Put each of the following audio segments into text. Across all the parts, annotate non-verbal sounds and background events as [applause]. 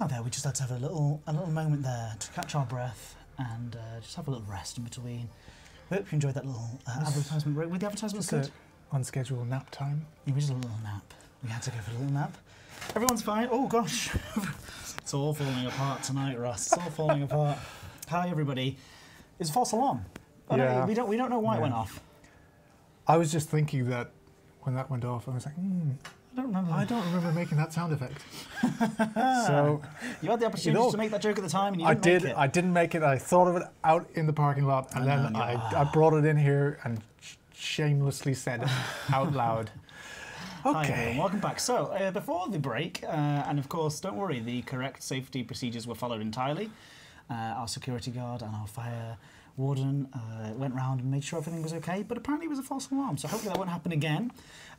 Oh, there we just had to have a little a little moment there to catch our breath and uh, just have a little rest in between. We hope you enjoyed that little uh, advertisement break. With the advertisement good? a unscheduled nap time. It was a little nap. We had to go for a little nap. Everyone's fine. Oh gosh, [laughs] it's all falling apart tonight, Ross. It's all falling apart. Hi everybody. It's a false alarm. I don't- we don't we don't know why it went off. I was just thinking that when that went off, I was like, hmm, I don't remember. I don't remember making that sound effect. [laughs] so You had the opportunity know, to make that joke at the time, and you I didn't did. make it. I didn't make it. I thought of it out in the parking lot, and then I, I brought it in here and sh- shamelessly said it [laughs] out loud. Hi everyone, Okay. welcome back. So, uh, before the break, uh, and of course, don't worry, the correct safety procedures were followed entirely. Uh, our security guard and our fire warden uh, went round and made sure everything was okay, but apparently it was a false alarm, so hopefully that won't happen again.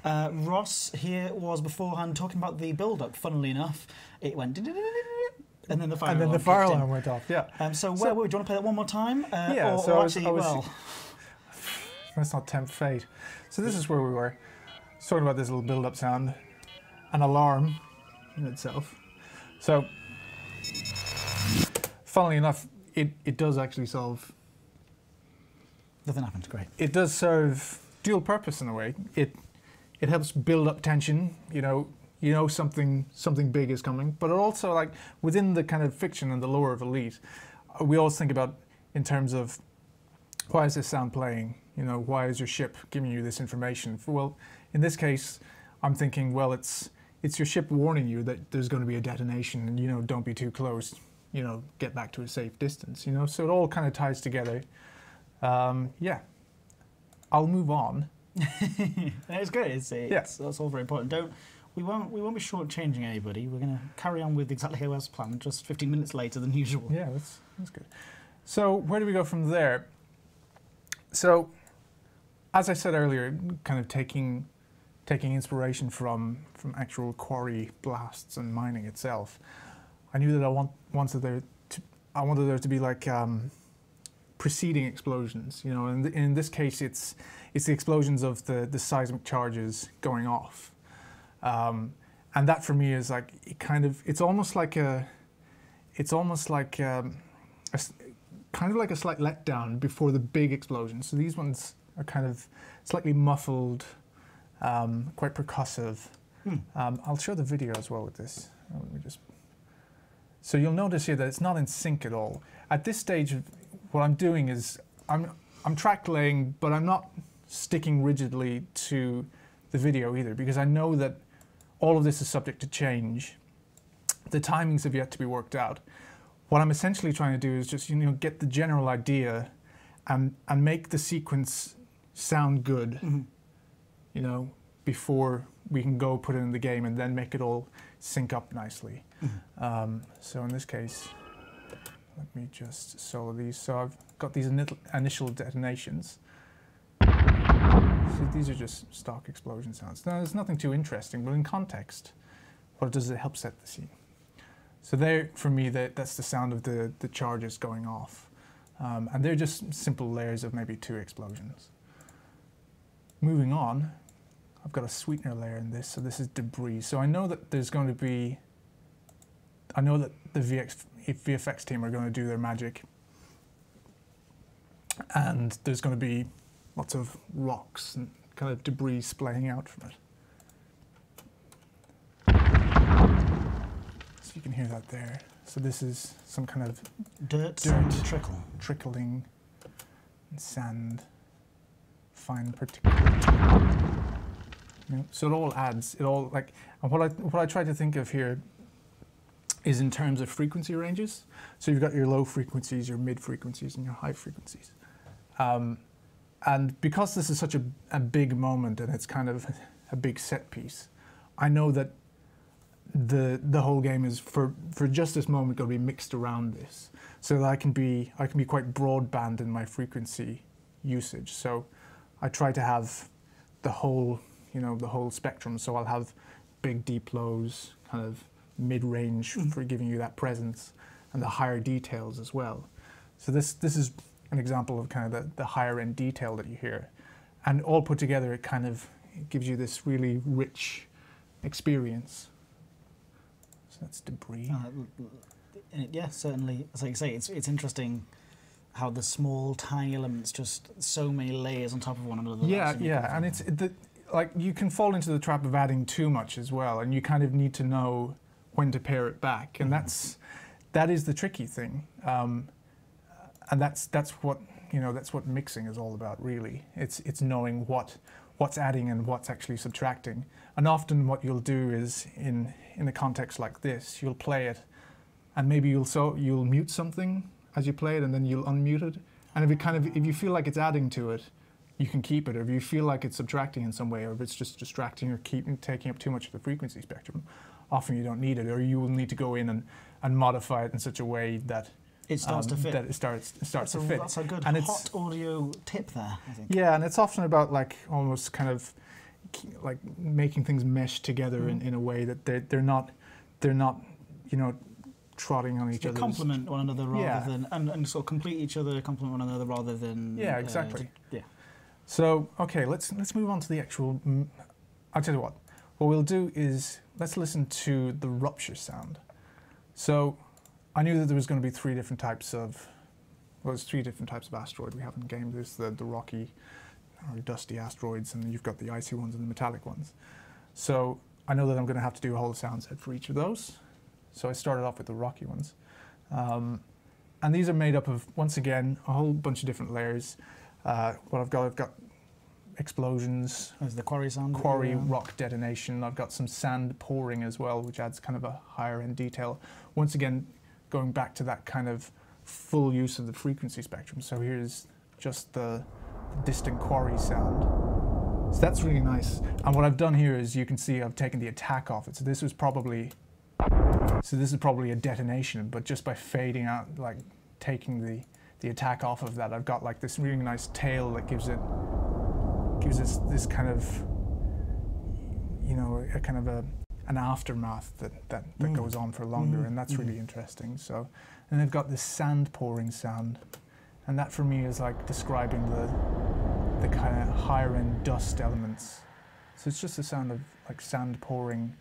Uh, Ross here was beforehand talking about the build up, funnily enough. It went. And then the fire And then alarm the fire alarm went off. Yeah. Um, so, where So- were we? Do you want to play that one more time? Uh, Yeah, Or, so or I was- actually, I was- well, [sighs] Let's not tempt fate. So this is where we were. It's talking about this little build-up sound, an alarm in itself. So, funnily enough, it, it does actually solve. Nothing happened. Great. It does serve dual purpose in a way. It it helps build up tension. You know, you know something something big is coming, but it also like within the kind of fiction and the lore of Elite, uh, we always think about in terms of why is this sound playing? You know, why is your ship giving you this information? Well, in this case, I'm thinking, well, it's it's your ship warning you that there's going to be a detonation, and you know, don't be too close. You know, get back to a safe distance. You know, so it all kind of ties together. Um, yeah, I'll move on. [laughs] it's good. It's, it's Yeah. that's all very important. Don't we won't we won't be shortchanging anybody. We're going to carry on with exactly how was planned, just 15 minutes later than usual. Yeah, that's that's good. So where do we go from there? So, as I said earlier, kind of taking taking inspiration from from actual quarry blasts and mining itself, I knew that I want wanted there to I wanted there to be like um, preceding explosions. You know, and in this case, it's it's the explosions of the the seismic charges going off, um, and that for me is like it kind of it's almost like a it's almost like um, a kind of like a slight letdown before the big explosion. So these ones are kind of slightly muffled, um, quite percussive. Hmm. Um, I'll show the video as well with this. Let me just. So you'll notice here that it's not in sync at all. At this stage, what I'm doing is I'm I'm track laying, but I'm not sticking rigidly to the video either because I know that all of this is subject to change. The timings have yet to be worked out. What I'm essentially trying to do is just you know get the general idea, and and make the sequence sound good. Mhm. You know before we can go put it in the game and then make it all sync up nicely. Um, so in this case, let me just solo these. So I've got these initial detonations. So these are just stock explosion sounds. Now there's nothing too interesting, but in context, what does it help set the scene? So there, for me, that, that's the sound of the, the charges going off. Um, and they're just simple layers of maybe two explosions. Moving on, I've got a sweetener layer in this, so this is debris. So I know that there's going to be, I know that the VX, VFX team are going to do their magic. And there's going to be lots of rocks and kind of debris splaying out from it. So you can hear that there. So this is some kind of Dirt, Dirt. trickle. trickling and sand, fine particulate. You know, so it all adds. It all like, and what I what I try to think of here is in terms of frequency ranges. So you've got your low frequencies, your mid frequencies, and your high frequencies. Um, and because this is such a, a big moment and it's kind of [laughs] a big set piece, I know that the the whole game is for for just this moment going to be mixed around this, so that I can be I can be quite broadband in my frequency usage. So I try to have the whole you know the whole spectrum. So I'll have big deep lows, kind of mid range for giving you that presence, and the higher details as well. So this this is an example of kind of the, the higher end detail that you hear, and all put together, it kind of it gives you this really rich experience. So that's debris. Uh, l- l- and it- yeah, certainly. As I say, it's it's interesting how the small, tiny elements just so many layers on top of one another. yeah, yeah, and it's the, like you can fall into the trap of adding too much as well, and you kind of need to know when to pare it back, and Mhm. that's that is the tricky thing, um, and that's that's what you know that's what mixing is all about really. It's it's knowing what what's adding and what's actually subtracting, and often what you'll do is in in a context like this, you'll play it, and maybe you'll so you'll mute something as you play it, and then you'll unmute it, and if it kind of if you feel like it's adding to it, you can keep it. Or if you feel like it's subtracting in some way, or if it's just distracting or keeping taking up too much of the frequency spectrum, often you don't need it, or you will need to go in and, and modify it in such a way that it starts um, to fit. that it starts starts that's, to a, fit. that's a good And it's- hot audio tip there. I think. Yeah, and it's often about like almost kind of like making things mesh together in, Mhm. in a way that they're they're not they're not you know trotting on each They other. complement one another rather Yeah. than and, and sort of complete each other, complement one another rather than Yeah, uh, exactly. yeah. So okay, let's let's move on to the actual. mm, I'll tell you what. What we'll do is let's listen to the rupture sound. So I knew that there was going to be three different types of. Well, there's three different types of asteroid we have in the game. There's the, the rocky or dusty asteroids, and you've got the icy ones and the metallic ones. So I know that I'm going to have to do a whole sound set for each of those. So I started off with the rocky ones. Um, and these are made up of, once again, a whole bunch of different layers. Uh, what I've got, I've got explosions, There's the quarry sound. quarry um, rock detonation. I've got some sand pouring as well, which adds kind of a higher end detail. Once again, going back to that kind of full use of the frequency spectrum. So here's just the distant quarry sound. So that's really nice. And what I've done here is you can see I've taken the attack off it. So this was probably, so this is probably a detonation, but just by fading out, like taking the, the attack off of that, I've got like this really nice tail that gives it, gives us this kind of, you know, a kind of a, an aftermath that, that, that Mm. goes on for longer, Mhm, and that's really mhm. interesting. So, and they've got this sand pouring sound, and that for me is like describing the the kind of higher end dust elements. So it's just the sound of like sand pouring,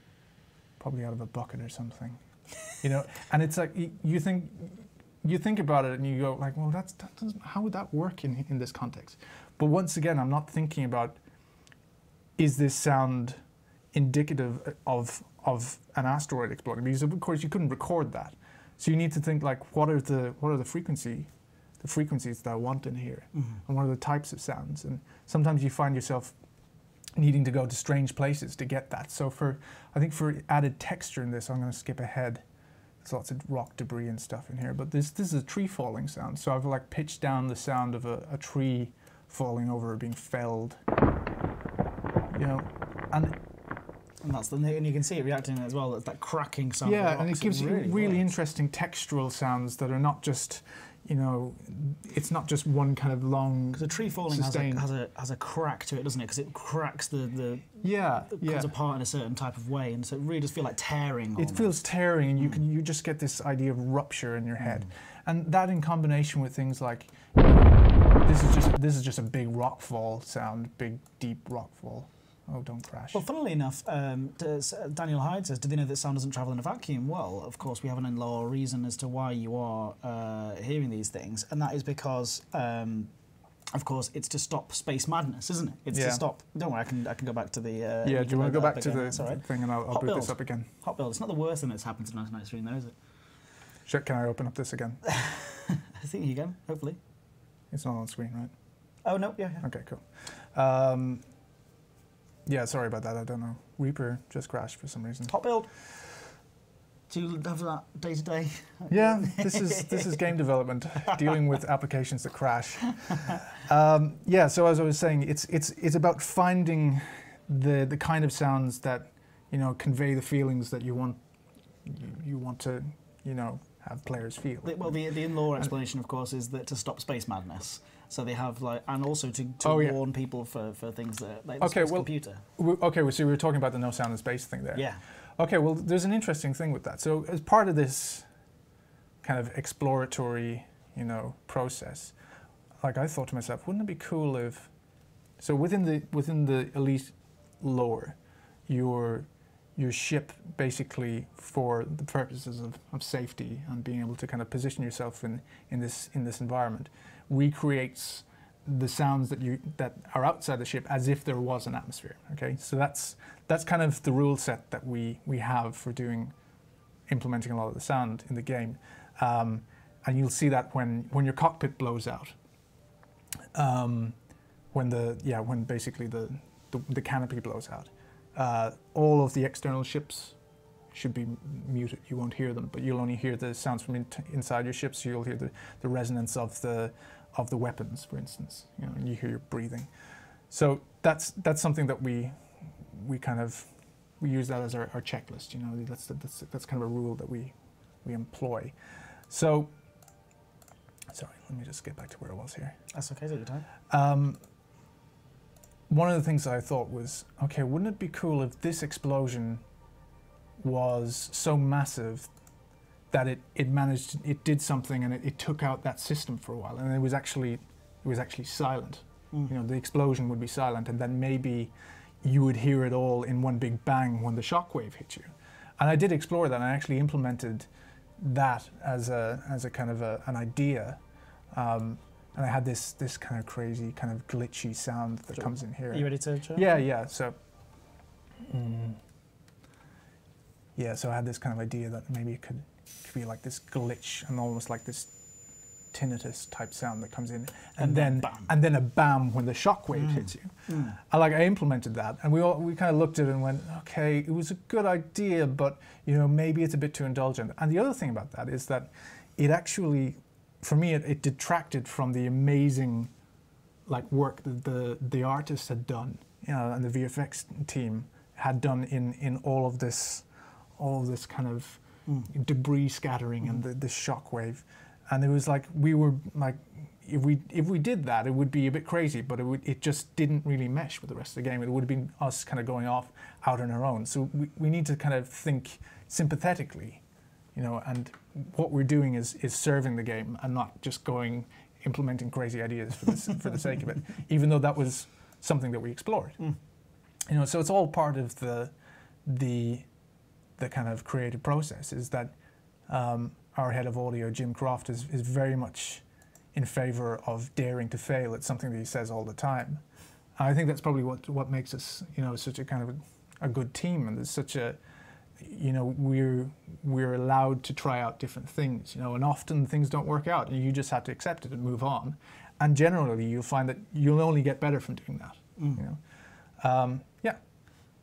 probably out of a bucket or something, you know. [laughs] And it's like you think you think about it and you go like, well, that's that doesn't, how would that work in in this context? But once again, I'm not thinking about is this sound indicative of of an asteroid exploding because of course you couldn't record that. So you need to think like what are the what are the frequency the frequencies that I want in here mhm. and what are the types of sounds and sometimes you find yourself needing to go to strange places to get that. So for I think for added texture in this I'm going to skip ahead. There's lots of rock debris and stuff in here, but this this is a tree falling sound. So I've like pitched down the sound of a, a tree falling over or being felled. You know, and And that's the and you can see it reacting as well. It's that cracking sound. yeah, and it gives you really, works. interesting textural sounds that are not just, you know, it's not just one kind of long. Because a tree falling has a, has a has a crack to it, doesn't it? Because it cracks the the Yeah, it yeah. comes apart in a certain type of way, and so it really does feel like tearing. It almost. feels tearing, and you Mm. can you just get this idea of rupture in your head, Mm. and that in combination with things like, this is just this is just a big rock fall sound, big deep rock fall. Oh, don't crash. Well, funnily enough, um, does, uh, Daniel Hyde says, "Do they know that sound doesn't travel in a vacuum?" Well, of course, we have an in-lore reason as to why you are uh, hearing these things, and that is because, um, of course, it's to stop space madness, isn't it? It's Yeah. to stop. Don't worry, I can I can go back to the. Uh, yeah, do you want to go back to again, the right. thing, and I'll, I'll boot this up again. Hot build. It's not the worst thing that's happened to 99 Stream, though, is it? Shit, can I open up this again? [laughs] I think you can. Hopefully. It's not on screen, right? Oh no, yeah, yeah. Okay, cool. Um, yeah, sorry about that. I don't know. Reaper just crashed for some reason. Hot build. Do you have that day to day? Yeah, [laughs] this is this is game development, [laughs] dealing with applications that crash. Um, yeah, so as I was saying, it's it's it's about finding the the kind of sounds that you know convey the feelings that you want you, you want to you know have players feel. Well, the, the in-lore explanation, of course, is that to stop space madness. So they have like, and also to, to Oh, yeah. warn people for, for things that like the Okay, well- computer. We- okay, well, so we were talking about the no sound in space thing there. Yeah. Okay, well, there's an interesting thing with that. So, as part of this kind of exploratory, you know, process, like I thought to myself, wouldn't it be cool if, so within the within the elite lore, you're your ship basically for the purposes of, of safety and being able to kind of position yourself in, in this in this environment. Recreates the sounds that you that are outside the ship as if there was an atmosphere. Okay, so that's that's kind of the rule set that we we have for doing implementing a lot of the sound in the game, um, and you'll see that when when your cockpit blows out, um, when the yeah when basically the the, the canopy blows out, uh, all of the external ships should be muted. You won't hear them, but you'll only hear the sounds from in inside your ship. So you'll hear the, the resonance of the of the weapons, for instance. You know, and you hear your breathing. So that's that's something that we we kind of we use that as our, our checklist. You know, that's, that's that's kind of a rule that we we employ. So sorry, let me just get back to where I was here. That's okay, take your time. Um, one of the things I thought was, okay, wouldn't it be cool if this explosion was so massive that it, it managed, it did something and it, it took out that system for a while, and it was actually, it was actually silent. Mm. You know, the explosion would be silent, and then maybe you would hear it all in one big bang when the shockwave hit you. And I did explore that, and I actually implemented that as a as a kind of a, an idea. Um, and I had this this kind of crazy, kind of glitchy sound that comes in here. Are you ready to show? Yeah, yeah. So, mm, yeah. So I had this kind of idea that maybe it could, could be like this glitch and almost like this tinnitus type sound that comes in, and, And then bam. and then a bam when the shockwave Mm. hits you. Mm. I like I implemented that, and we all we kind of looked at it and went, okay, it was a good idea, but you know maybe it's a bit too indulgent. And the other thing about that is that it actually, for me, it, it detracted from the amazing, like work that the the artists had done, you know, and the VFX team had done in in all of this, all of this kind of Mm. debris scattering and the, the shockwave. And it was like we were like if we if we did that, it would be a bit crazy, but it would it just didn't really mesh with the rest of the game. It would have been us kind of going off out on our own. So we, we need to kind of think sympathetically, you know, and what we're doing is is serving the game and not just going implementing crazy ideas for the, for the sake of it. [laughs] Even though that was something that we explored, Mm. you know. So it's all part of the the the kind of creative process. Is that um, our head of audio, Jim Croft, is, is very much in favor of daring to fail. It's something that he says all the time. I think that's probably what, what makes us, you know, such a kind of a, a good team. And there's such a, you know, we're we're allowed to try out different things, you know, and often things don't work out, and you just have to accept it and move on. And generally, you'll find that you'll only get better from doing that. Mm. You know, um, yeah.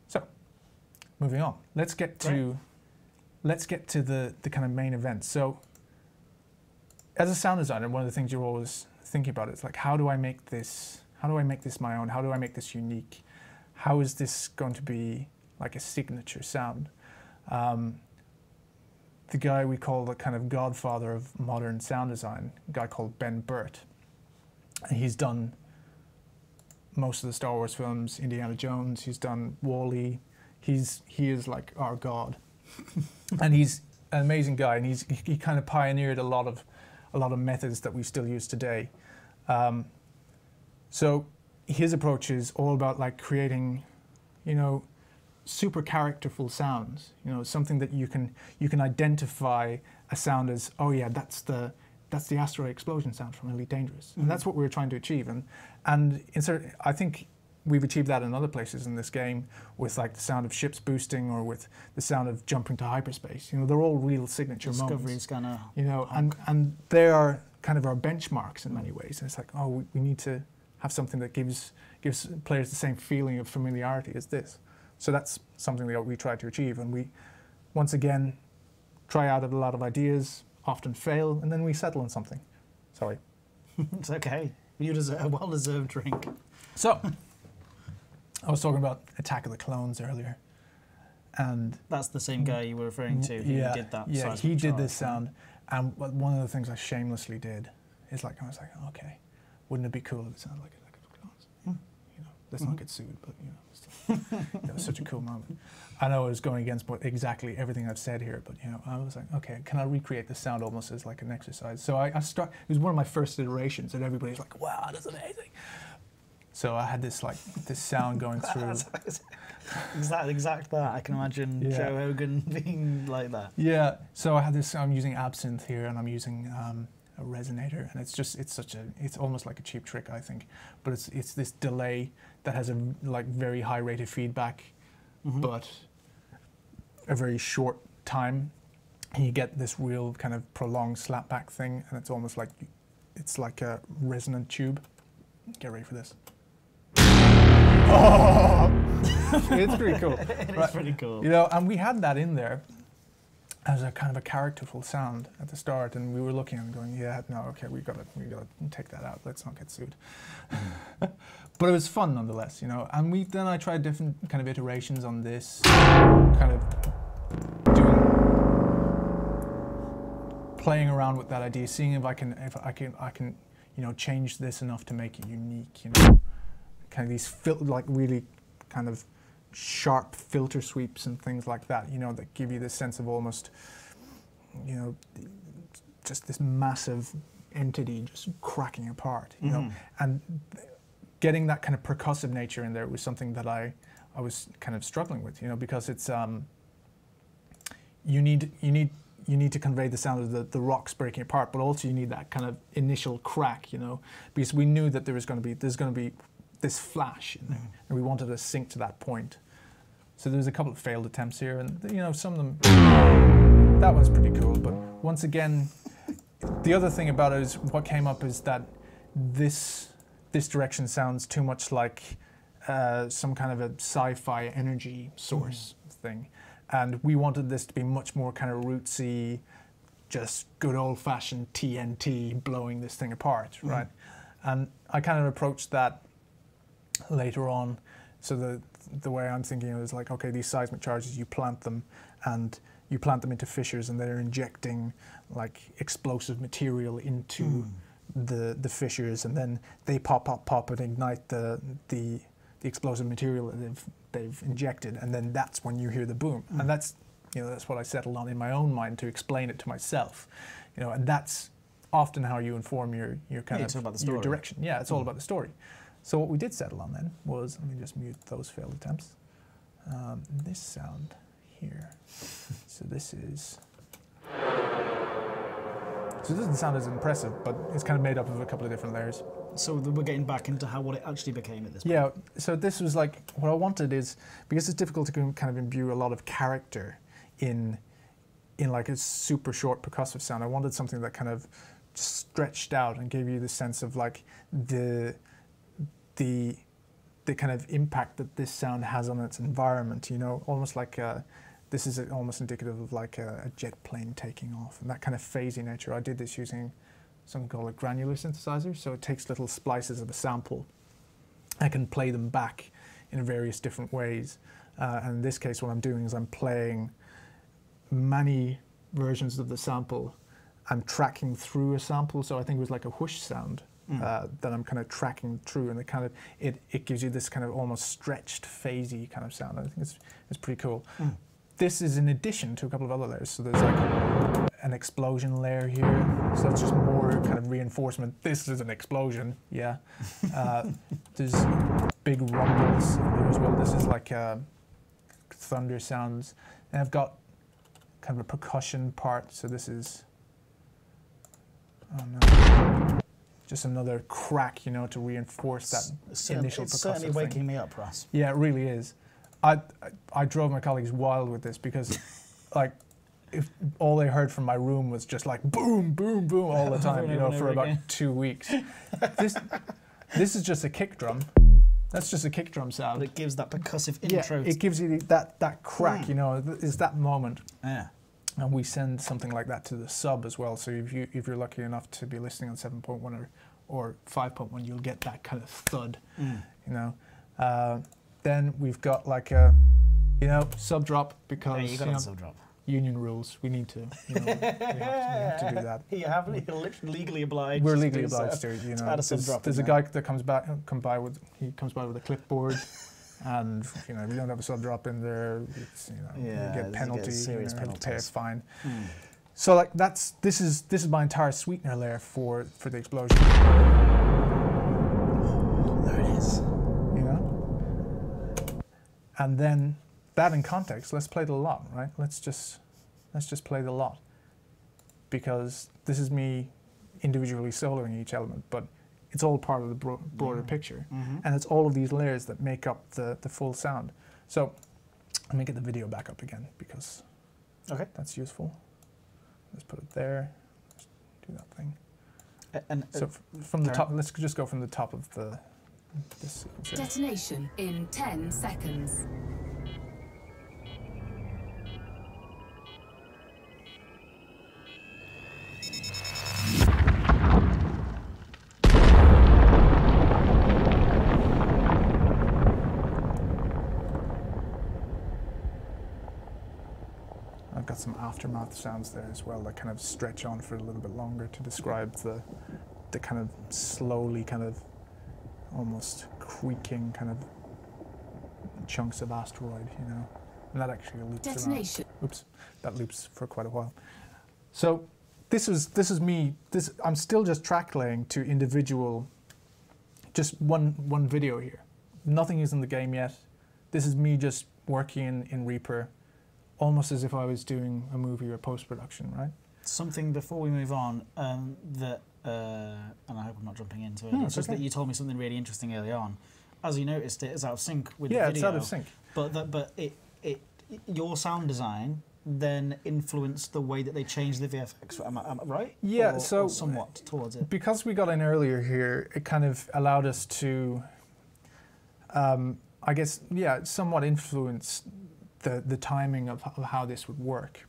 So, moving on. Let's get to Great. let's get to the the kind of main event. So, as a sound designer, one of the things you're always thinking about is like, how do I make this? How do I make this my own? How do I make this unique? How is this going to be like a signature sound? Um, the guy we call the kind of godfather of modern sound design, a guy called Ben Burtt, and he's done most of the Star Wars films, Indiana Jones. He's done Wall-E. He's he is like our god, [laughs] and he's an amazing guy. And he's he, he kind of pioneered a lot of a lot of methods that we still use today. Um, so his approach is all about like creating, you know, super characterful sounds. You know, something that you can you can identify a sound as oh yeah that's the that's the asteroid explosion sound from Elite Dangerous, Mhm. and that's what we were trying to achieve. And and in cer- I think we've achieved that in other places in this game with like the sound of ships boosting or with the sound of jumping to hyperspace. You know, they're all real signature Discovery moments. scanner. You know, and and they are kind of our benchmarks in many ways. And it's like oh we, we need to have something that gives gives players the same feeling of familiarity as this. So that's something that we try to achieve, and we once again try out a lot of ideas, often fail, and then we settle on something. Sorry. [laughs] it's okay. You deserve a well-deserved drink. So I was talking about Attack of the Clones earlier, and That's the same guy you were referring to who yeah, did that. yeah, he did this sound, and one of the things I shamelessly did is like I was like, okay, wouldn't it be cool if it sounded like Attack of the Clones? Hmm. You know, let's not get sued, but you know, it was such a cool moment. I know it was going against what exactly everything I've said here, but you know, I was like, okay, can I recreate the sound almost as like an exercise? So I, I start. It was one of my first iterations, and everybody's like, wow, that's amazing. So I had this like this sound going [laughs] through. exact, exact that. I can imagine Yeah. Joe Hogan [laughs] being like that. Yeah. So I had this. I'm using Absynth here, and I'm using um, a resonator, and it's just it's such a it's almost like a cheap trick, I think. But it's it's this delay that has a like very high rate of feedback, Mhm. but a very short time, and you get this real kind of prolonged slapback thing, and it's almost like it's like a resonant tube. Get ready for this. Oh, [laughs] it's pretty cool. [laughs] It is Right. pretty cool. You know, and we had that in there as a kind of a characterful sound at the start, and we were looking and going, "Yeah, no, okay, we got to, we got to take that out. Let's not get sued." [laughs] but it was fun nonetheless, you know. And we then I tried different kind of iterations on this, kind of doing, playing around with that idea, seeing if I can, if I can, I can, you know, change this enough to make it unique, you know, kind of these fil- like really kind of sharp filter sweeps and things like that, you know, that give you this sense of almost, you know, just this massive entity just cracking apart, you know, Mhm. and getting that kind of percussive nature in there was something that I, I was kind of struggling with, you know, because it's, um, you need, you need, you need to convey the sound of the, the rocks breaking apart, but also you need that kind of initial crack, you know, because we knew that there was going to be, there's going to be this flash in there, Mhm. and we wanted to sync to that point. So there's a couple of failed attempts here, and you know some of them. That one's pretty cool, but once again, the other thing about it is what came up is that this this direction sounds too much like uh, some kind of a sci-fi energy source thing, and we wanted this to be much more kind of rootsy, just good old-fashioned TNT blowing this thing apart, Mhm. right? And I kind of approached that later on. So the the way I'm thinking of it is like, okay, these seismic charges, you plant them, and you plant them into fissures, and they're injecting like explosive material into Mm. the the fissures, and then they pop, pop, pop, and ignite the the the explosive material that they've they've injected, and then that's when you hear the boom, Mm. and that's you know that's what I settled on in my own mind to explain it to myself, you know, and that's often how you inform your your kind Yeah, of it's about the your direction. Yeah, it's all Mm. about the story. So what we did settle on then was let me just mute those failed attempts. Um, this sound here. [laughs] so this is. So it doesn't sound as impressive, but it's kind of made up of a couple of different layers. So we're getting back into how what it actually became at this point. Yeah, so this was like what I wanted is because it's difficult to kind of imbue a lot of character in in like a super short percussive sound. I wanted something that kind of stretched out and gave you the sense of like the the the kind of impact that this sound has on its environment. You know, almost like a, this is almost indicative of like a, a jet plane taking off and that kind of phasey nature. I did this using something called a granular synthesizer. So it takes little splices of a sample. I can play them back in various different ways. Uh, and in this case, what I'm doing is I'm playing many versions of the sample. I'm tracking through a sample, so I think it was like a whoosh sound Mm. uh, that I'm kind of tracking through, and it kind of it, it gives you this kind of almost stretched, phasey kind of sound. I think it's it's pretty cool. Mm. This is in addition to a couple of other layers. So there's like an explosion layer here. So that's just more kind of reinforcement. This is an explosion, yeah. [laughs] Uh, there's big rumbles in there as well. This is like uh, thunder sounds. And I've got kind of a percussion part. So this is, oh no, just another crack, you know, to reinforce that It's, initial it's certainly percussive thing. waking me up, Ross. Yeah, it really is. I, I I drove my colleagues wild with this because, [laughs] like, if all they heard from my room was just like boom, boom, boom all the [laughs] time, you know, for about again. two weeks. this this is just a kick drum. That's just a kick drum But sound. it gives that percussive intro. Yeah, it gives you that that crack, Mm. you know, is that moment. yeah. And we send something like that to the sub as well. So if you if you're lucky enough to be listening on 7.1 or or 5.1, you'll get that kind of thud Mm. you know. Uh, then we've got like a, you know, sub drop because Yeah, you you know, sub drop. union rules. We need to, you know, we, have to, we have to do that. [laughs] You have you're legally obliged. We're legally do so. obliged to, you know. There's, there's a guy that comes back, come by with, he comes by with a clipboard, [laughs] and you know, if you don't have a sub drop in there, it's, you know, Yeah, you get get penalty, serious you know, pay a fine. Mm. So like that's this is this is my entire sweetener layer for for the explosion. There it is. You know, and then that in context, let's play the lot, right? Let's just let's just play the lot because this is me individually soloing each element, but it's all part of the bro- broader Yeah. picture, Mhm. and it's all of these layers that make up the the full sound. So let me get the video back up again because Okay. that's useful. Let's put it there. Let's do that thing. A- And uh, So f- from the top, let's just go from the top of the this. Detonation in 10 seconds. I've got some aftermath sounds there as well that kind of stretch on for a little bit longer to describe the the kind of slowly kind of almost creaking kind of chunks of asteroid, you know. And that actually loops around. Oops, that loops for quite a while. So this is this is me. This I'm still just track laying to individual, just one one video here. Nothing is in the game yet. This is me just working in, in Reaper, almost as if I was doing a movie or post production, right? something before we move on um, that, uh, and I hope I'm not jumping into it. No, it's it's just okay. that you told me something really interesting early on. As you noticed, it is out of sync with yeah, the video. Yeah, it's out of sync. But that, but it, it, your sound design then influenced the way that they changed the VFX. Am I, am I right? Yeah, Or- so- or somewhat towards it. Because we got in earlier here, it kind of allowed us to, um, I guess, yeah, somewhat influence the, the timing of, of how this would work.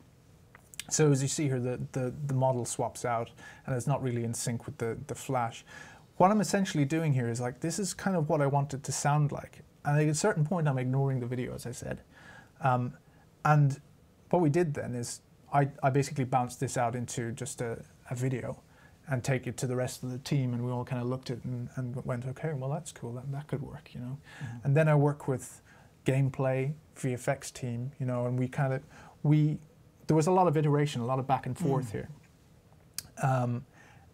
So as you see here, the, the, the model swaps out and it's not really in sync with the, the flash. What I'm essentially doing here is like, this is kind of what I want it to sound like. And at a certain point, I'm ignoring the video, as I said. Um, and what we did then is I, I basically bounced this out into just a, a video and take it to the rest of the team and we all kind of looked at it and, and went okay well that's cool that, that could work you know Mhm. and then i work with gameplay vfx team you know and we kind of we there was a lot of iteration a lot of back and forth Mm. here um,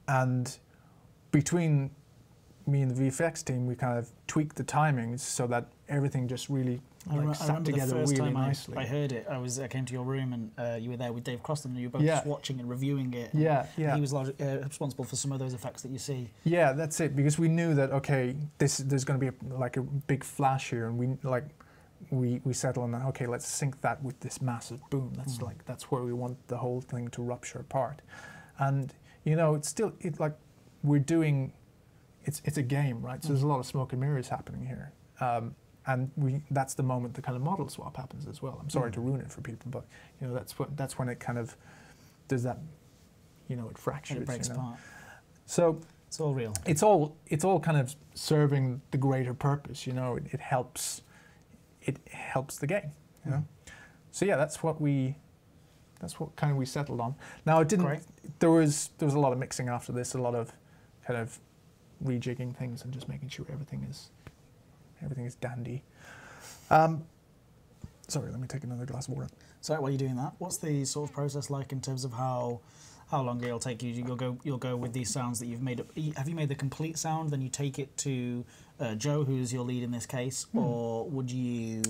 and between me and the vfx team we kind of tweaked the timings so that everything just really I, like, I sat remember the together first really time I, nicely I heard it. I was I came to your room and uh, you were there with Dave Croston and you were both Yeah. just watching and reviewing it. and yeah yeah He was large, uh, responsible for some of those effects that you see. Yeah, that's it. Because we knew that okay, this there's going to be a, like a big flash here, and we like we we settle on that. Okay, let's sync that with this massive boom. That's Mhm. like that's where we want the whole thing to rupture apart. And you know, it's still it like we're doing. It's it's a game, right? So there's a lot of smoke and mirrors happening here. Um, and we that's the moment the kind of model swap happens as well. I'm sorry Mm. to ruin it for people, but you know that's what that's when it kind of does that. You know, it fractures. It breaks you know? apart. So It's all real. it's all it's all kind of serving the greater purpose you know it, it helps it helps the game you know so yeah that's what we that's what kind of we settled on now it didn't Great. there was there was a lot of mixing after this a lot of kind of rejigging things and just making sure everything is everything is dandy um, sorry let me take another glass of water So while you're doing that, what's the sort of process like in terms of how how long it'll take you? You'll go you'll go with these sounds that you've made up. Have you made the complete sound? Then you take it to uh, Joe, who's your lead in this case, Hmm. or would you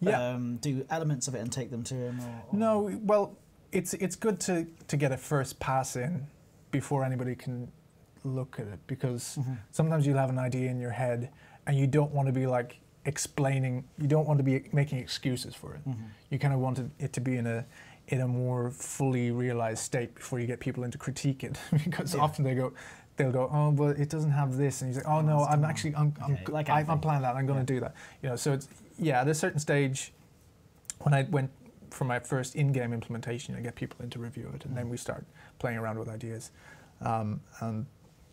Yeah. um, do elements of it and take them to him? Or, or- No, well, it's it's good to to get a first pass in before anybody can look at it because Mhm. sometimes you'll have an idea in your head and you don't want to be like explaining. You don't want to be making excuses for it. Mhm. You kind of want it- it to be in a in a more fully realized state before you get people into critique it [laughs] because Yeah. often they go. They'll go, oh, but it doesn't have this, and you say, oh no, that's I'm actually, I'm, I'm, Yeah, like I, I'm planning that. I'm going Yeah. to do that. You know, so it's yeah. At a certain stage, when I went for my first in-game implementation, I get people in to review it, and then we start playing around with ideas um, and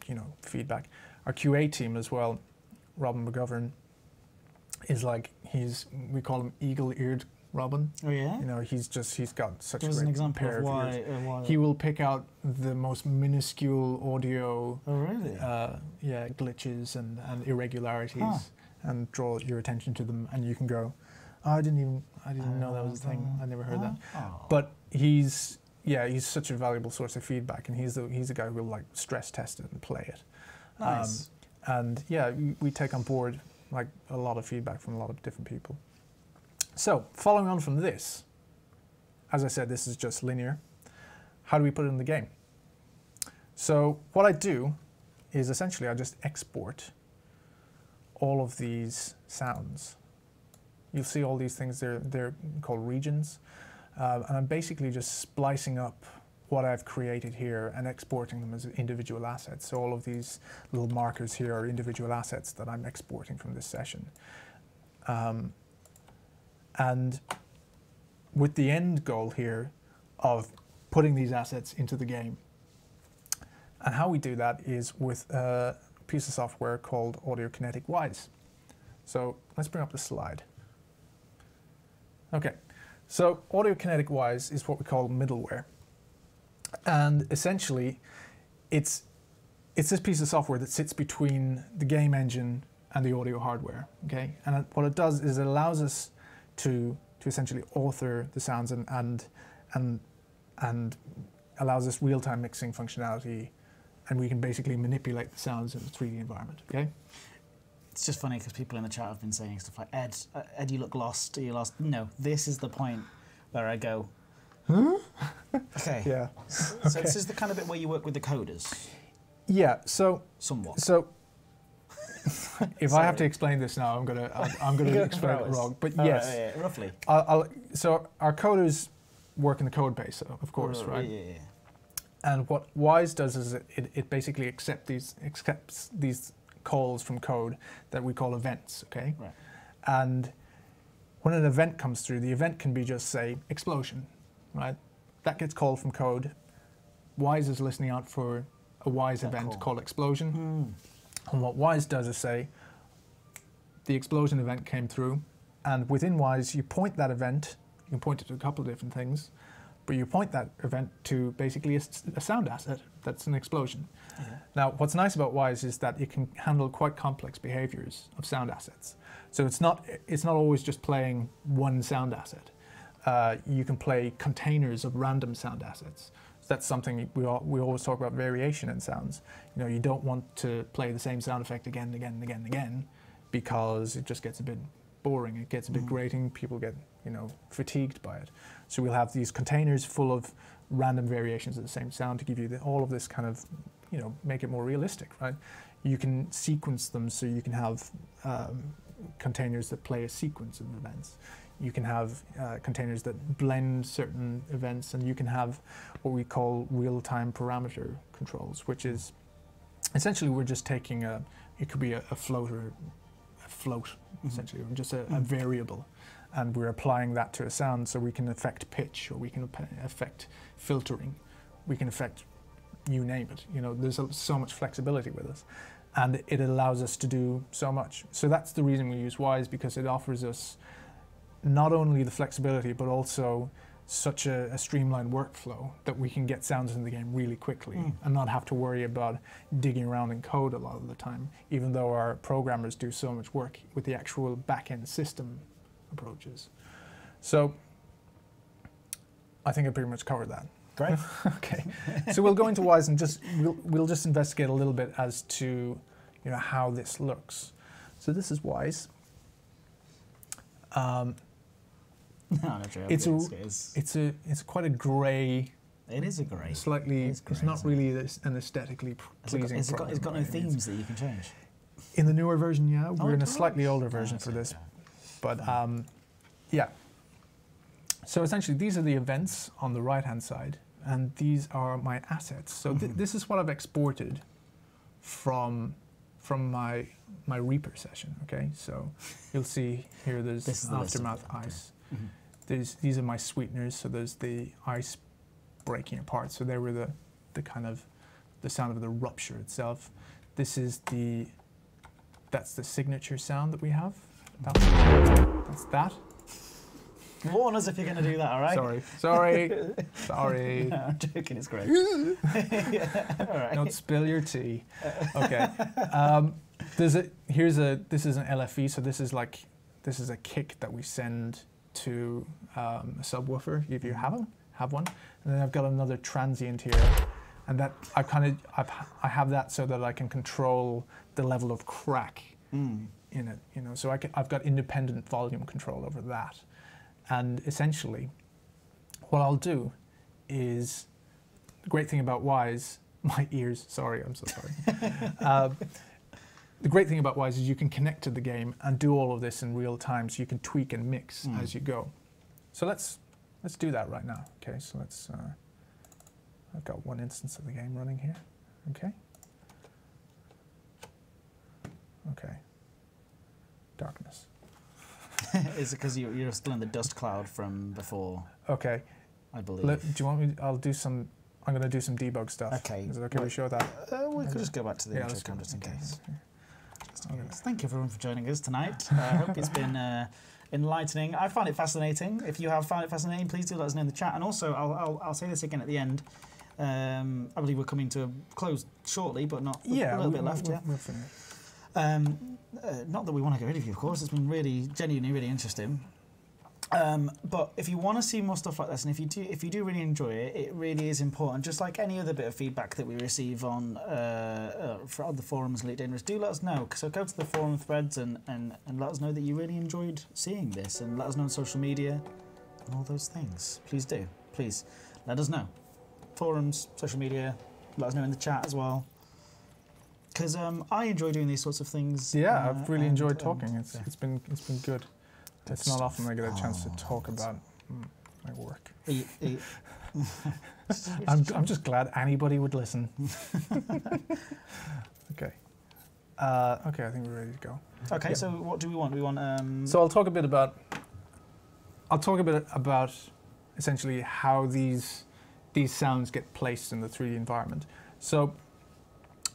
you know feedback. Our QA team as well, Robin McGovern, is like he's we call him eagle-eared Robin. Oh yeah. You know, he's just he's got such a great an example pair of why. Uh, why He will pick out the most minuscule audio oh really? uh, yeah, glitches and, and irregularities and draw your attention to them and you can go, oh, I didn't even, I didn't know that was a thing. I never heard that. Oh. But he's, yeah, he's such a valuable source of feedback and he's the, he's the guy who will like stress test it and play it. nice. And yeah, we take on board like a lot of feedback from a lot of different people. So, following on from this, as I said, this is just linear. How do we put it in the game? So, what I do is essentially I just export all of these sounds. You'll see all these things, they're, they're called regions. Uh, and I'm basically just splicing up what I've created here and exporting them as individual assets. So all of these little markers here are individual assets that I'm exporting from this session. Um, and with the end goal here of putting these assets into the game. And how we do that is with a piece of software called Audiokinetic Wwise. So let's bring up the slide. Okay, so Audiokinetic Wwise is what we call middleware. And essentially, it's, it's this piece of software that sits between the game engine and the audio hardware. Okay, and what it does is it allows us to to essentially author the sounds and and and, and allows us real-time mixing functionality, and we can basically manipulate the sounds in the 3D environment. Okay. It's just funny because people in the chat have been saying stuff like, Ed, uh, Ed, you look lost. Are you lost? No, this is the point where I go, huh? [laughs] okay. Yeah. So this is the kind of bit where you work with the coders, Yeah. So somewhat. so. [laughs] if I have to explain this now, I'm gonna I'm, I'm gonna [laughs] Go explain it wrong. But right, yes, yeah, yeah, roughly. I'll, I'll, so our coders work in the code base, of course, right? Yeah, yeah. And what Wwise does is it, it, it basically accept these, accepts these calls from code that we call events, okay? Right. And when an event comes through, the event can be just, say, explosion, right? That gets called from code. Wwise is listening out for a Wwise That event call. called explosion. Hmm. And what Wwise does is say, the explosion event came through, and within Wwise, you point that event, you can point it to a couple of different things, but you point that event to basically a sound asset that's an explosion. Yeah. Now, what's nice about Wwise is that it can handle quite complex behaviors of sound assets. So it's not, it's not always just playing one sound asset. Uh, you can play containers of random sound assets. That's something we, all, we always talk about variation in sounds. You know, you don't want to play the same sound effect again and again and again and again because it just gets a bit boring. It gets a bit Mhm. grating. People get, you know, fatigued by it. So we'll have these containers full of random variations of the same sound to give you the, all of this kind of, you know, make it more realistic, right? You can sequence them so you can have um, containers that play a sequence of events. You can have uh, containers that blend certain events, and you can have what we call real-time parameter controls, which is essentially we're just taking a, it could be a, a floater, a float, Mhm. essentially, or just a, a Mhm. variable, and we're applying that to a sound so we can affect pitch or we can affect filtering, we can affect you name it. You know, there's a, so much flexibility with us, and it allows us to do so much. So that's the reason we use Wwise because it offers us not only the flexibility but also such a, a streamlined workflow that we can get sounds in the game really quickly Mm. and not have to worry about digging around in code a lot of the time, even though our programmers do so much work with the actual back end system approaches. So I think I pretty much covered that. Great. [laughs] okay. So we'll go into Wwise and just we'll, we'll just investigate a little bit as to you know how this looks. So this is Wwise. Um, [laughs] no, true. It's a- It's, it's, it's a it's quite a grey, it is a grey. slightly. It's It's, grey, not really this- an aesthetically p- Has it, got, pleasing. has it, got, it's got no product by means. themes that you can change. In the newer version, yeah, we're Oh, in a slightly older Oh, version I for this, okay. but um, yeah. So essentially, these are the events on the right-hand side, and these are my assets. So thi- Mhm. this is what I've exported from from my my Reaper session. Okay, so you'll see here there's This is the list of aftermath okay. ice. Mhm. There's these are my sweeteners. So there's the ice breaking apart. So they were the the kind of the sound of the rupture itself. This is the that's the signature sound that we have. That's, that's that. Warn us if you're going to do that, all right? Sorry, sorry, [laughs] sorry. No, I'm joking, it's great. yeah, [laughs] all right. Don't spill your tea. [laughs] Okay. Um, there's a here's a this is an LFE, so this is like this is a kick that we send to um, a subwoofer if you have them, have one, and then I've got another transient here, and that I kind of I've, I have that so that I can control the level of crack Mm. in it, you know. So I can, I've got independent volume control over that, And essentially, what I'll do is the great thing about Wwise, [laughs] my ears, sorry, I'm so sorry. um, [laughs] the great thing about Wwise is you can connect to the game and do all of this in real time, so you can tweak and mix Mm. as you go. So let's let's do that right now. Okay, so let's. Uh, I've got one instance of the game running here. Okay. Okay. Darkness. [laughs] Is it because you're, you're still in the dust cloud from before, Okay. I believe? Let, do you want me? I'll do some. I'm going to do some debug stuff. Okay. Is it okay? We show that. Uh, we could just go back to the Yeah, intro cam just in case. okay. Just in case. Thank you everyone for joining us tonight. [laughs] Uh, I hope it's been uh, enlightening. I found it fascinating. If you have found it fascinating, please do let us know in the chat. And also, I'll, I'll, I'll say this again at the end. Um, I believe we're coming to a close shortly, but not Yeah, a little we- bit left. yeah. We're finished. Um, uh, not that we want to get rid of you, of course. It's been really, genuinely, really interesting. Um, but if you want to see more stuff like this, and if you do, if you do really enjoy it, it really is important. Just like any other bit of feedback that we receive on uh, uh, for on the forums, Elite Dangerous, do let us know. So go to the forum threads and, and, and let us know that you really enjoyed seeing this, and let us know on social media and all those things. Please do, please let us know. Forums, social media, let us know in the chat as well. Because um, I enjoy doing these sorts of things. Yeah, uh, I've really and- enjoyed and- talking. It's yeah. it's been it's been good. Good it's not often I get a chance to Oh, talk about mm, my work. Are you- are you- [laughs] [laughs] I'm, I'm just glad anybody would listen. [laughs] okay. Uh, okay, I think we're ready to go. Okay, Yeah. so what do we want? We want um, So I'll talk a bit about. I'll talk a bit about essentially how these these sounds get placed in the 3D environment. So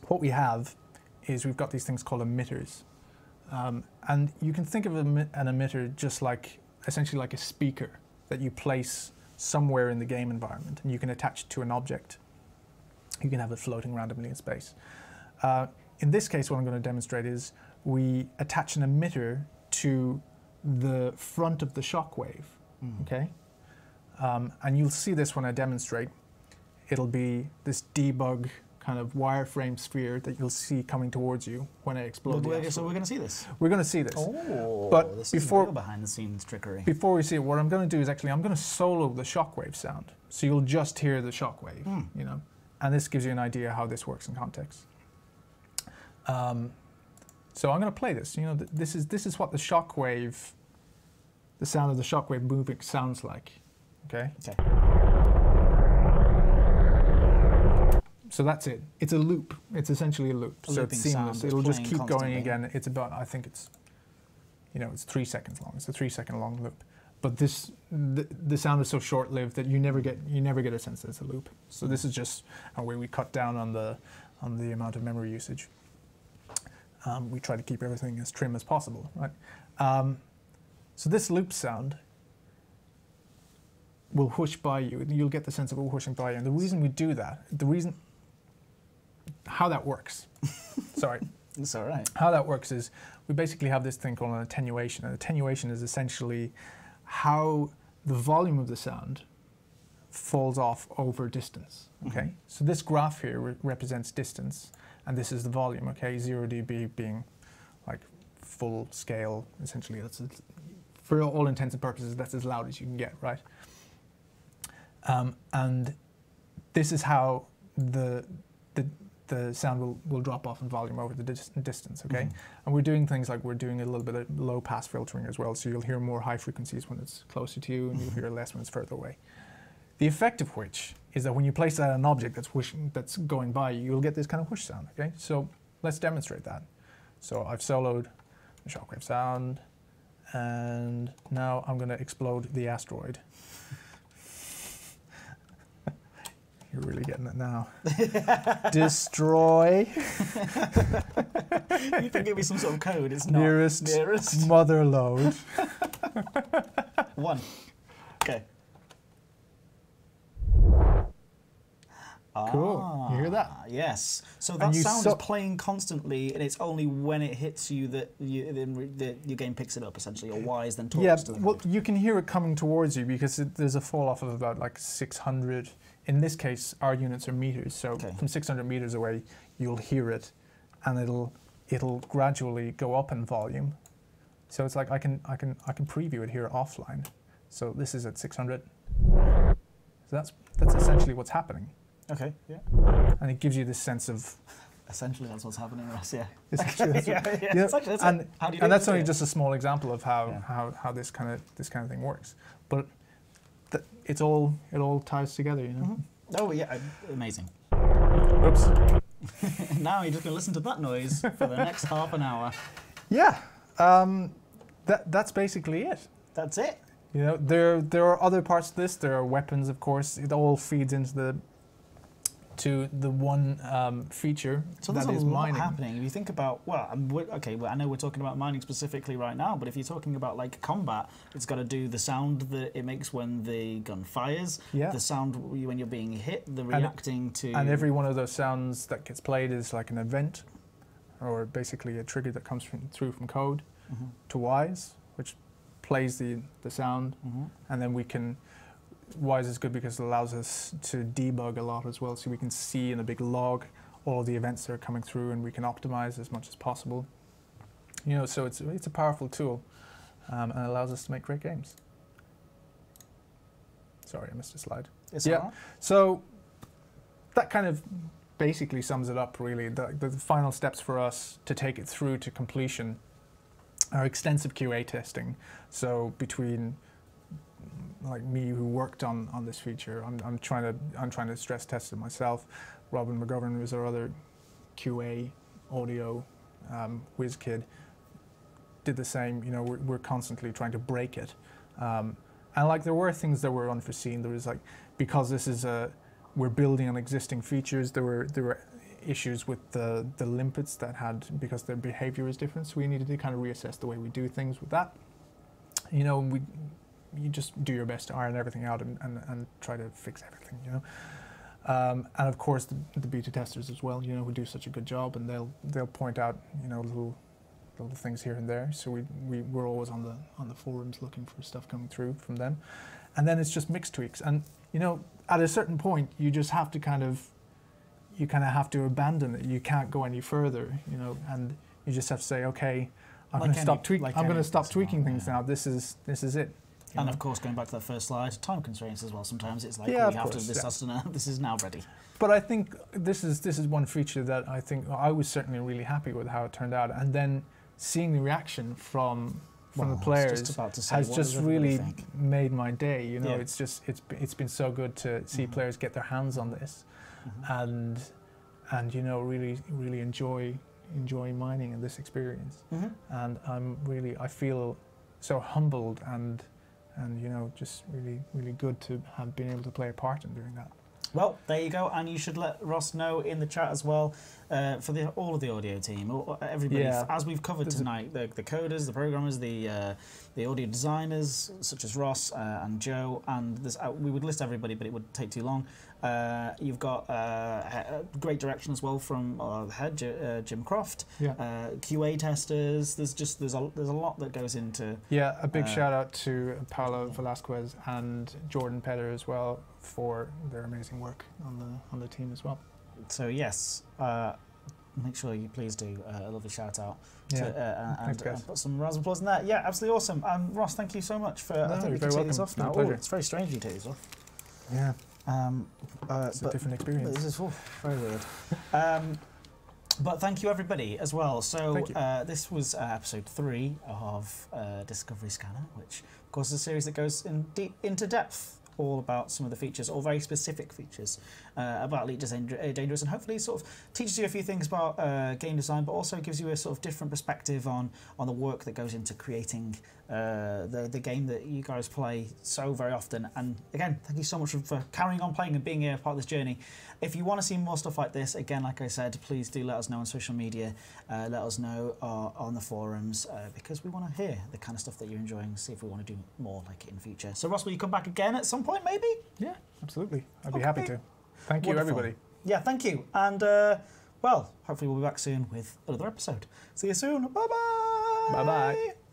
what we have is we've got these things called emitters, um, and you can think of an emitter just like essentially like a speaker that you place somewhere in the game environment, and you can attach it to an object. You can have it floating randomly in space. Uh, in this case, what I'm going to demonstrate is we attach an emitter to the front of the shockwave. mm, Okay, um, and you'll see this when I demonstrate. It'll be this debug kind of wireframe sphere that you'll see coming towards you when it explodes. we're- so we're going to see this. We're going to see this. Oh, But this before- real behind the scenes trickery. Before we see it, what I'm going to do is actually I'm going to solo the shockwave sound, so you'll just hear the shockwave, Hmm. you know, and this gives you an idea how this works in context. Um, so I'm going to play this. You know, th- this is this is what the shockwave, the sound of the shockwave moving sounds like. Okay. Okay. So that's it. It's a loop. It's essentially a loop. A so it's seamless. It'll just keep going again. It's about I think it's, you know, it's three seconds long. It's a three second long loop. But this the, the sound is so short lived that you never get you never get a sense that it's a loop. So this is just a way we cut down on the on the amount of memory usage. Um, we try to keep everything as trim as possible, right? Um, so this loop sound will whoosh by you, and you'll get the sense of it whooshing by you. And the reason we do that, the reason how that works, [laughs] sorry, It's all right. how that works is we basically have this thing called an attenuation. And attenuation is essentially how the volume of the sound falls off over distance. Okay, Mhm. so this graph here re- represents distance, and this is the volume. Okay, zero dB being like full scale. Essentially, that's as- for all intents and purposes that's as loud as you can get, right? Um, and this is how the the the sound will, will drop off in volume over the dis- distance, okay? Mhm. And we're doing things like we're doing a little bit of low pass filtering as well, so you'll hear more high frequencies when it's closer to you, and you'll hear less when it's further away. The effect of which is that when you place that on an object that's whooshing, that's going by you, you'll get this kind of whoosh sound, okay? So let's demonstrate that. So I've soloed the shockwave sound, and now I'm going to explode the asteroid. You're really getting it now. [laughs] Destroy [laughs] [laughs] you can give me some sort of code. It's not nearest nearest mother lode. one. Okay. Cool. You hear that? Ah, Yes. So that sound so- is playing constantly, and it's only when it hits you that you, the, your game picks it up, essentially, or Wwise then talks Yeah, to the well, code. you can hear it coming towards you because it, there's a fall off of about like 600. In this case, our units are meters, so Okay. from 600 meters away, you'll hear it, and it'll it'll gradually go up in volume. So it's like I can I can I can preview it here offline. So this is at 600. So that's that's essentially what's happening, Okay. Yeah. and it gives you this sense of [laughs] Essentially, that's what's happening, Ross. Yeah. [laughs] essentially that's [laughs] yeah, what- yeah. Yeah, It's like- that's and like, how do you and that's only just a small example of how, Yeah. how, how this kind of this kind of thing works. But it's all it all ties together, you know. Oh yeah, amazing. Oops. [laughs] now you're just going to listen to that noise for the next half an hour. Yeah. Um, that that's basically it. That's it. You know, there there are other parts of this. There are weapons, of course. It all feeds into the to the one um, feature So that is mining. happening. If you think about, well, we're- okay, well, I know we're talking about mining specifically right now, but if you're talking about like combat, it's got to do the sound that it makes when the gun fires, Yeah. the sound when you're being hit, the reacting to. And every one of those sounds that gets played is like an event, or basically a trigger that comes from, through from code Mhm, to Wwise, which plays the, the sound, mhm. and then we can. Wwise is this good because it allows us to debug a lot as well, so we can see in a big log all the events that are coming through, and we can optimize as much as possible. You know, so it's it's a powerful tool, um, and allows us to make great games. Sorry, I missed a slide. It's Yeah. right. So that kind of basically sums it up, really. The, the final steps for us to take it through to completion are extensive QA testing. So between like me who worked on, on this feature, I'm, I'm trying to I'm trying to stress test it myself. Robin McGovern was our other QA audio um, whiz kid. Did the same. You know, we're, we're constantly trying to break it. Um, and like there were things that were unforeseen. There was like because this is a we're building on existing features. There were there were issues with the the limpets that had because their behavior is different. So we needed to kind of reassess the way we do things with that. You know, we you just do your best to iron everything out and, and, and try to fix everything. You know. Um, and of course, the, the beta testers as well. You know, who do such a good job, and they'll they'll point out you know little little things here and there. So we, we we're always on the on the forums looking for stuff coming through from them, and then it's just mix tweaks. And you know, at a certain point, you just have to kind of you kind of have to abandon it. You can't go any further. You know, and you just have to say, okay, I'm Like going to stop tweaking. like I'm going to stop tweaking things yeah. now. This is this is it. You And know? of course, going back to that first slide, time constraints as well. Sometimes it's like Yeah, we have course, to. This yeah. now. [laughs] This is now ready. But I think this is this is one feature that I think I was certainly really happy with how it turned out, and then seeing the reaction from from Well, the players just about to say, has just really made my day. You know, Yeah. it's just it's it's been so good to see Mhm. players get their hands on this, Mhm. and and you know really really enjoy enjoy mining and this experience. Mhm. And I'm really I feel so humbled and and you know just really really good to have been able to play a part in doing that. Well, there you go, and you should let Ross know in the chat as well uh, for the, all of the audio team, everybody. Yeah. As we've covered There's tonight, the, the coders, the programmers, the uh, the audio designers, such as Ross uh, and Joe, and there's, uh, we would list everybody, but it would take too long. Uh, you've got uh, great direction as well from uh, the head J- uh, Jim Croft, Yeah. uh, QA testers. There's just there's a there's a lot that goes into Yeah, a big shout out to Paolo Velasquez and Jordan Petter as well for their amazing work on the on the team as well. So yes, uh, make sure you please do uh, a lovely shout out Yeah, to, uh, and, Thanks, and, put some rounds of applause in there. Yeah, absolutely awesome. Um, Ross, thank you so much for. No, I think we can very take welcome. off a now. Oh, it's very strange you take this off. yeah, Um, uh, it's a but different this is oh, very weird. um, but thank you everybody as well. So uh, this was uh, episode three of uh, Discovery Scanner, which of course is a series that goes in deep into depth all about some of the features, or very specific features uh, about Elite uh, Dangerous, and hopefully sort of teaches you a few things about uh, game design, but also gives you a sort of different perspective on on the work that goes into creating uh, the the game that you guys play so very often. And again, thank you so much for, for carrying on playing and being a part of this journey. If you want to see more stuff like this, again, like I said, please do let us know on social media. Uh, let us know uh, on the forums uh, because we want to hear the kind of stuff that you're enjoying. See if we want to do more like it in future. So Ross, will you come back again at some point, maybe? Yeah, absolutely. I'd be happy to. Thank you, Wonderful. everybody. Yeah, thank you. And uh, well, hopefully we'll be back soon with another episode. See you soon. Bye bye. Bye-bye.